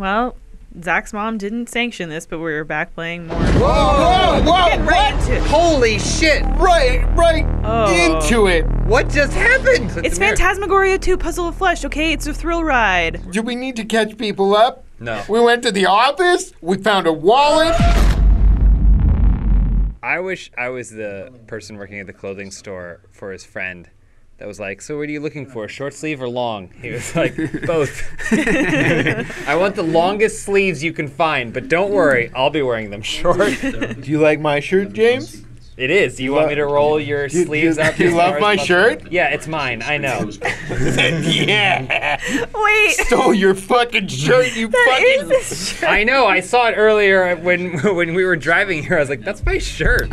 Well, Zach's mom didn't sanction this, but we were back playing more. Whoa, whoa, Getting right what? into it. Holy shit! Right, right Oh. into it. What just happened? It's Phantasmagoria 2 Puzzle of Flesh, okay? It's a thrill ride. Do we need to catch people up? No. We went to the office. We found a wallet. I wish I was the person working at the clothing store for his friend. That was like, so what are you looking for, short sleeve or long? He was like, both. I want the longest sleeves you can find, but don't worry, I'll be wearing them short. Do you like my shirt, James? It is. Do you want me to roll your Do- sleeves do- up? do you love my possible? shirt? Yeah, it's mine. I know. yeah. Wait. Stole your fucking shirt, you That is fucking. this shirt. I know. I saw it earlier when when we were driving here. I was like, "That's my shirt.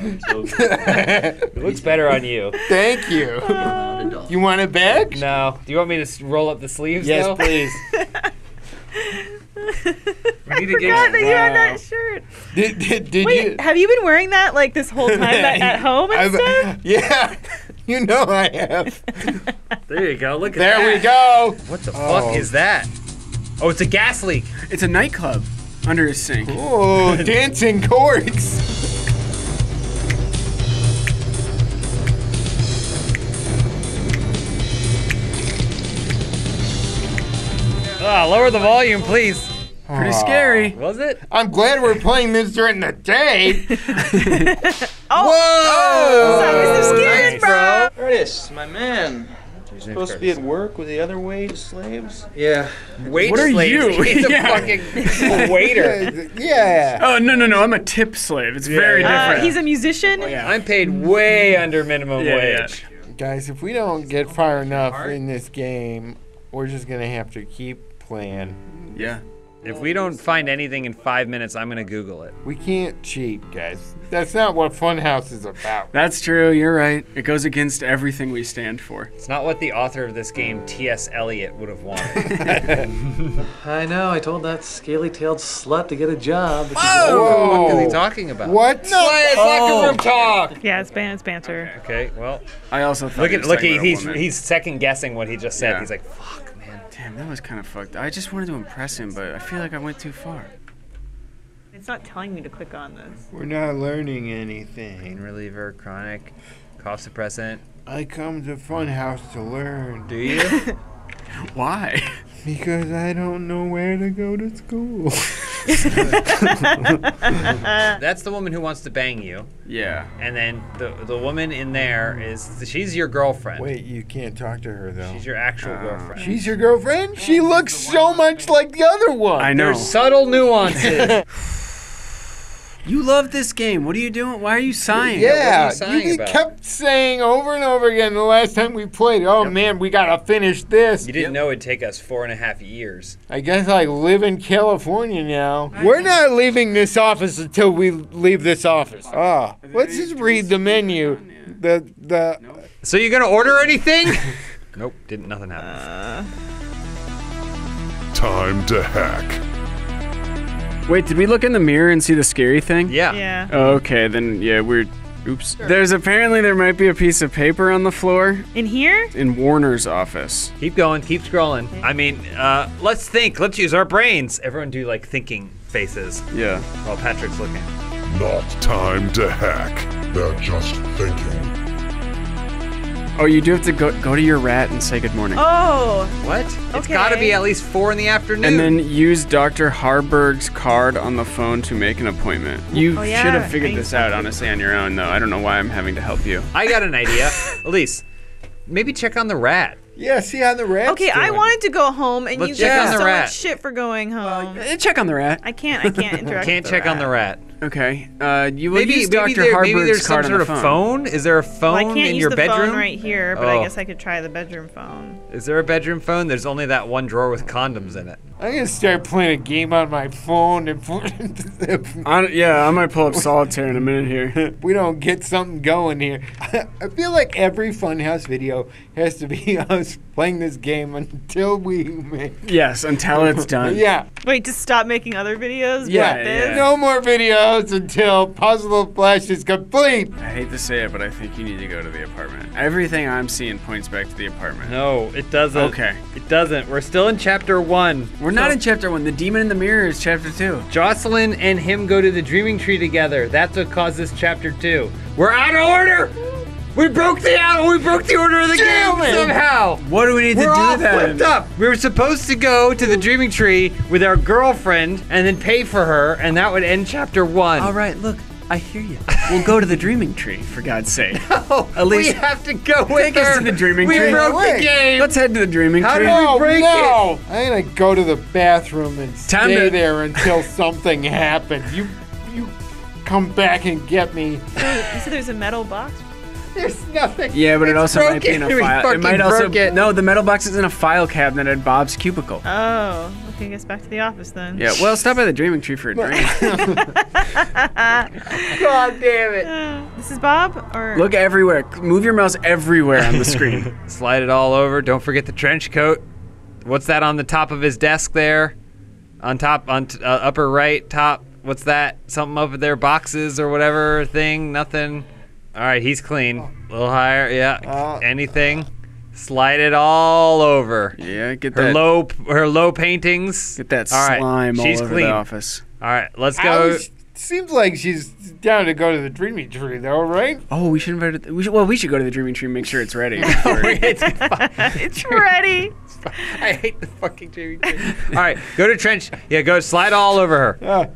It looks better on you." Thank you. You want it back? No. Do you want me to roll up the sleeves? Yes, though? please. We need to God, that get. you had that shirt. Did, did, did Wait, you? have you been wearing that like this whole time at, at home and I've- stuff? Yeah. You know I have. There you go. Look at There that. There we go. What the Oh. fuck is that? Oh, it's a gas leak. It's a nightclub under his sink. Oh, dancing corks. Ah, lower the volume, please. Pretty scary. Was it? I'm glad we're playing this during the day. Oh, Whoa! Mr. Skin, Thanks, bro. Curtis, my man. Supposed to be at work with the other wage slaves? Yeah. Wait, What are slaves. you? He's a Yeah. fucking waiter. Yeah. Oh no no no! I'm a tip slave. It's very yeah. Uh, different. he's a musician. yeah. I'm paid way under minimum Yeah, yeah. wage. Guys, if we don't get far enough in this game, we're just gonna have to keep playing. yeah. If we don't find anything in five minutes, I'm gonna Google it. We can't cheat, guys. That's not what Funhaus is about. That's true. You're right. It goes against everything we stand for. It's not what the author of this game, T.S. Eliot, would have wanted. I know, I told that scaly tailed slut to get a job. but she's Whoa! what are you talking about? What? No. it's locker room talk. Yeah, it's, ban- it's banter. Okay, well, I also thought look he at was look. talking He, about a he's woman. he's second guessing what he just said. Yeah. He's like, fuck, man. Damn, that was kind of fucked. I just wanted to impress him, but I feel like I went too far. It's not telling me to click on this. We're not learning anything. Pain reliever, chronic, cough suppressant. I come to Funhaus to learn Do you? Why? because I don't know where to go to school. That's the woman who wants to bang you, yeah. and then the the woman in there is she's your girlfriend. Wait, you can't talk to her though. She's your actual Oh. girlfriend. She's your girlfriend? She looks so much like the other one. I know. There's subtle nuances. You love this game. What are you doing? Why are you sighing? Yeah, sighing you about? kept saying over and over again the last time we played. Oh man, we gotta finish this. you didn't know it'd take us four and a half years. I guess I live in California now. We're not leaving this office until we leave this office. Ah, let's just read the menu. The the So you gonna order anything? nope, didn't. Nothing happened. Time to hack. Wait, did we look in the mirror and see the scary thing? yeah. Yeah. Oh, okay, then yeah, we're. Oops. There's apparently there might be a piece of paper on the floor In here? in Warner's office. Keep going. Keep scrolling. I mean, uh, let's think. Let's use our brains. Everyone do like thinking faces Yeah. while Patrick's looking. Not time to hack. They're just thinking. Oh, you do have to go go to your rat and say good morning. Oh, What? It's Okay. got to be at least four in the afternoon. And then use Dr. Harburg's card on the phone to make an appointment. You Oh, yeah. should have figured I- this out honestly on your own, though. I don't know why I'm having to help you. I got an idea. Elyse, maybe check on the rat. yeah, see how the rats. okay. I doing. wanted to go home, and Let's you check gave on me the so rat. much shit for going home. Eh, Check on the rat. I can't. I can't interact. Can't with check the on the rat. Okay. Uh, you will Maybe, use maybe, Dr. there, Harburg's maybe there's some card sort on of the phone. phone. Is there a phone Well, I can't in use your the bedroom? phone right here, but I Oh. guess I could try the bedroom phone. Is there a bedroom phone? There's only that one drawer with condoms in it. I'm gonna start playing a game on my phone and I, yeah, I might pull up solitaire in a minute here. we don't get something going here. I feel like every Funhaus video has to be us playing this game until we make. yes, until it's done. Yeah, Wait, to stop making other videos? Yeah, Like yeah. no more videos. until Puzzle Flesh is complete. I hate to say it, but I think you need to go to the apartment. Everything I'm seeing points back to the apartment. No, it doesn't. Okay. It doesn't. We're still in chapter one. We're not in chapter one. The demon in the mirror is chapter two. Jocelyn and him go to the dreaming tree together. That's what causes chapter two. We're out of order. We broke the out. We broke the order of the Damn game it. somehow. What do we need We're to all do then? flipped up. We were supposed to go to the dreaming tree with our girlfriend and then pay for her, and that would end chapter one. All right, look, I hear you. We'll go to the dreaming tree, for God's sake. Oh, At least- we have to go with Take us to the dreaming we tree. We broke the game. Let's head to the dreaming How tree. do we break no! I'm gonna go to the bathroom and Time stay to- there until something happens. You, you, come back and get me. You said there's a metal box. There's nothing. Yeah, but it It's also might be in a file. It might also broke it. no. The metal box is in a file cabinet at Bob's cubicle. Oh, okay, I guess back to the office then. Yeah, well, stop by the dreaming tree for a drink. God damn it. This is Bob, or Look everywhere. Move your mouse everywhere on the screen. Slide it all over. Don't forget the trench coat. What's that on the top of his desk there? On top, on t- uh, upper right top. What's that? Something over there, boxes or whatever thing. Nothing. All right, he's clean. A little higher, yeah. Uh, Anything? Slide it all over. yeah, get Her that. low, her low paintings. Get that All right, slime she's all over clean. the office. All right, let's go. was- seems like she's down to go to the dreaming tree, though, right? Oh, we should invite. It, we should. Well, we should go to the dreaming tree and make sure it's ready. it's fine. it's ready. I hate the fucking dreaming tree. All right, go to trench. Yeah, go slide all over her. Uh,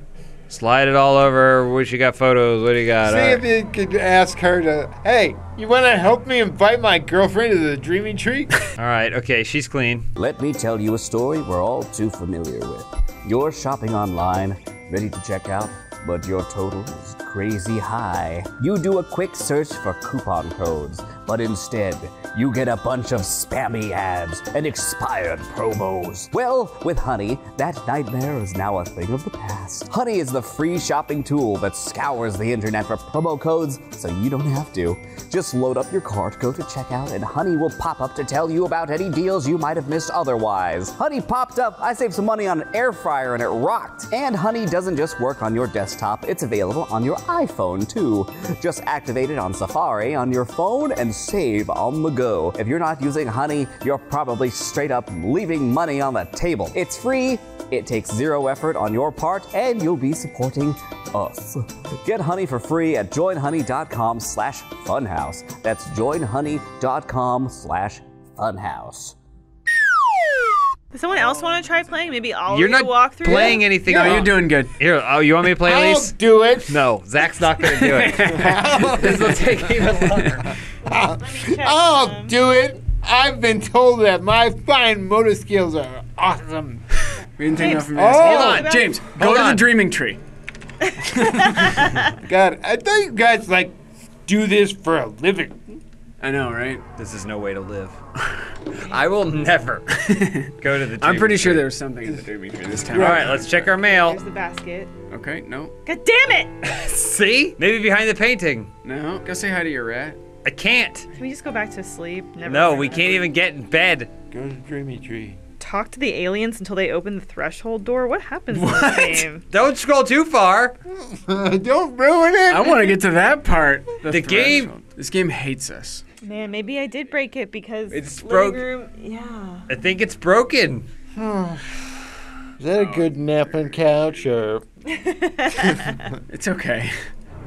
Slide it all over her. What you got? Photos. What do you got? see All if right. you could ask her to. Hey, you want to help me invite my girlfriend to the dreaming tree? All right. Okay, she's clean. Let me tell you a story we're all too familiar with. You're shopping online, ready to check out, but your total is crazy high. You do a quick search for coupon codes, but instead, you get a bunch of spammy ads and expired promos. Well, with Honey, that nightmare is now a thing of the past. Honey is the free shopping tool that scours the internet for promo codes so you don't have to. Just load up your cart, go to checkout, and Honey will pop up to tell you about any deals you might have missed otherwise. Honey popped up, I saved some money on an air fryer and it rocked. And Honey doesn't just work on your desktop, it's available on your iPhone too. Just activate it on Safari on your phone and save on the go. If you're not using Honey, you're probably straight up leaving money on the table. It's free, it takes zero effort on your part, and you'll be supporting us. Get Honey for free at joinhoney.com slash funhaus. That's joinhoney.com slash funhaus. Does someone else oh, want to try playing? Maybe all You're of you not walk through. playing anything. no, wrong. you're doing good. Here. Oh, you want me to play, I'll Elyse? do it. No, Zach's not gonna do it. this will take even longer. Check I'll do it. I've been told that my fine motor skills are awesome. We didn't take James, enough from hold Hold on. on, James. Go Hold to the on. dreaming tree. God, I thought you guys like do this for a living. I know, right? This is no way to live. I will never go to the. I'm pretty dreaming sure tree. there was something in the dreaming tree this time. All right, let's check our mail. There's the basket. Okay. No. God damn it! See? Maybe behind the painting. No. Go say hi to your rat. I can't. Can we just go back to sleep? Never No, we can't even get in bed. Go to the dreaming tree. talk to the aliens until they open the threshold door. What happens in this game? Don't scroll too far. Don't ruin it. I want to get to that part. The game- This game hates us. Man, maybe I did break it because It's living broke- room. Yeah. I think it's broken. Is that a good napping couch or? It's okay.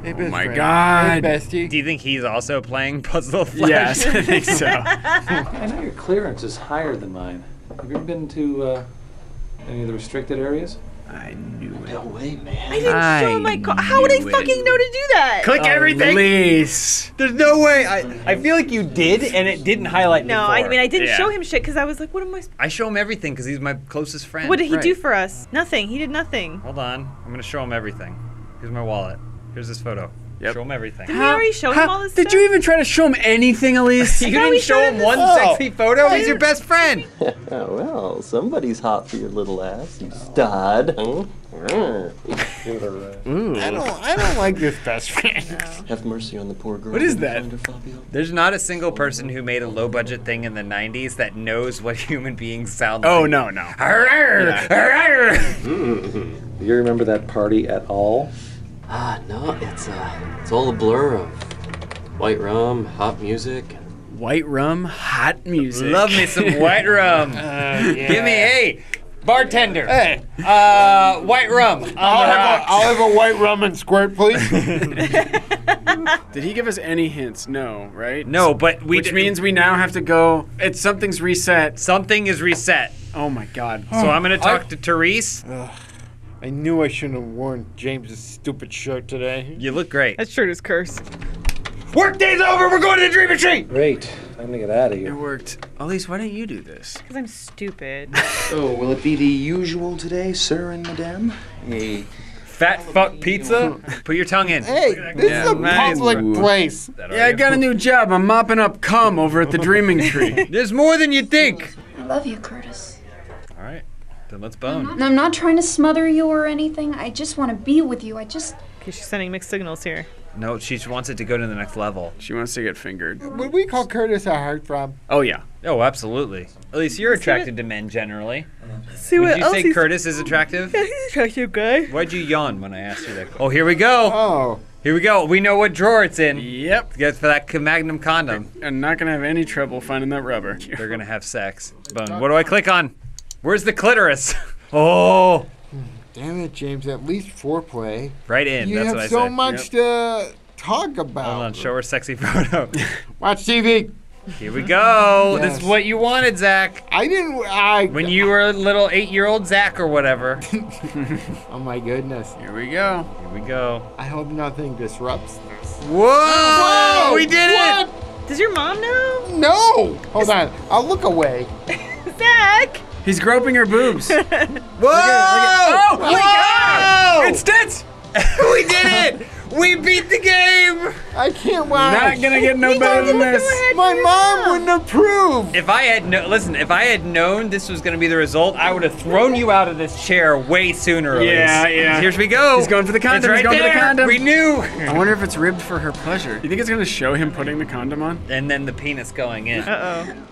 Hey, Oh best my friend. God. Hey, bestie. Do you think he's also playing Puzzle Flesh? Yes, I think so. I know your clearance is higher than mine. Have you ever been to uh, any of the restricted areas? I knew it. No way, man. I didn't I show my car. How would I knew it. fucking know to do that? Click everything. Elyse. There's no way. I, I feel like you did, and it didn't highlight. No, I mean I didn't Yeah. show him shit because I was like, what am I? sp- I show him everything because he's my closest friend. What did he do for us? Nothing. He did nothing. Hold on. I'm gonna show him everything. Here's my wallet. Here's this photo. Yep. Show him everything. Did we already show him all this Did stuff? you even try to show him anything, Elyse? You didn't show him him one this- sexy photo. He's your best friend. Oh, well, somebody's hot for your little ass, you stud. Huh? Mm. Mm. I don't. I don't like this best friend. Have mercy on the poor girl. What is that? find her, Fabio. There's not a single person who made a low budget thing in the 90s that knows what human beings sound oh, like. Oh no, no. Arr, arr. Do mm. you remember that party at all? Ah, no, it's uh, it's all a blur of white rum, hot music. White rum, hot music. Love me some white rum. Give me, hey, bartender. Hey, Uh, white rum. I'll have, a, I'll have a white rum and squirt, please. Did he give us any hints? No, right? No, but we Which d- means we now have to go. It's something's reset. something is reset. Oh my god. So I'm gonna talk to Therese. I knew I shouldn't have worn James's stupid shirt today. You look great. That shirt is cursed. Work day's over. We're going to the dream retreat. Great. Time to get out of here. It worked. Elyse, why don't you do this? Because I'm stupid. oh, will it be the usual today, sir and madame? A Fat fuck pizza. Put your tongue in. Hey, this Yeah, is a nice. public place. Yeah, I got a new job. I'm mopping up cum over at the Dreaming Tree. There's more than you think. I love you, Curtis. All right, then let's bone. And I'm not trying to smother you or anything. I just want to be with you. I just. Okay, she's sending mixed signals here. No, she just wants it to go to the next level. She wants to get fingered. Would we call Curtis a heartthrob? Oh yeah. Oh, absolutely. At least you're attracted to men generally. See Would what you else say he's- Curtis is attractive? Yeah, he's an attractive guy. Why'd you yawn when I asked you that? Oh, here we go. Oh, Here we go. We know what drawer it's in. Yep. Get for that Magnum condom. I'm not gonna have any trouble finding that rubber. They're gonna have sex. Bone. What do I click on? Where's the clitoris? Oh, damn it, James. At least foreplay. right in. You That's have what I so said. much to talk about. Hold on, show her sexy photo. Watch TV. Here we go. This is what you wanted, Zach. I didn't. I. When you were a little eight-year-old Zach or whatever. Oh my goodness. Here we go. Here we go. I hope nothing disrupts this. Whoa! Whoa! We did what? it! Does your mom know? No! Hold on. I'll look away. Zach! He's groping her boobs. Whoa! Oh, my God! It's tits. we did it! We beat the game! I can't watch. Not gonna get no better than this. My mom wouldn't approve. If I had no, listen, if I had known this was going to be the result, I would have thrown you out of this chair way sooner. Elyse. Yeah, yeah. Here we go. He's going for the condom, It's right he's going for the there. condom. We knew. I wonder if it's ribbed for her pleasure. You think it's gonna show him putting the condom on? And then the penis going in. Uh oh.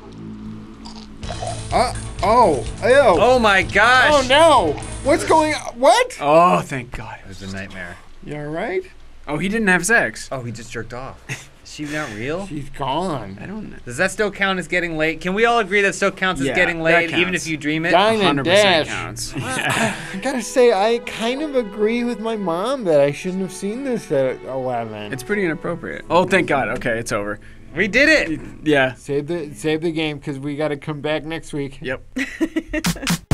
Uh, oh. Ew. Oh my gosh! Oh no. What's going on? What? Oh, thank God. It was a nightmare. You alright? Oh, he didn't have sex. Oh, he just jerked off. Is she not real? She's gone. I don't know. Does that still count as getting late? Can we all agree that still counts as Yeah, getting that late, even if you dream it? Dine and 100% dash. counts. I gotta say, I kind of agree with my mom that I shouldn't have seen this at 11. It's pretty inappropriate. Oh, thank God. Okay, it's over. We did it. Yeah. Save the save the game because we got to come back next week. Yep.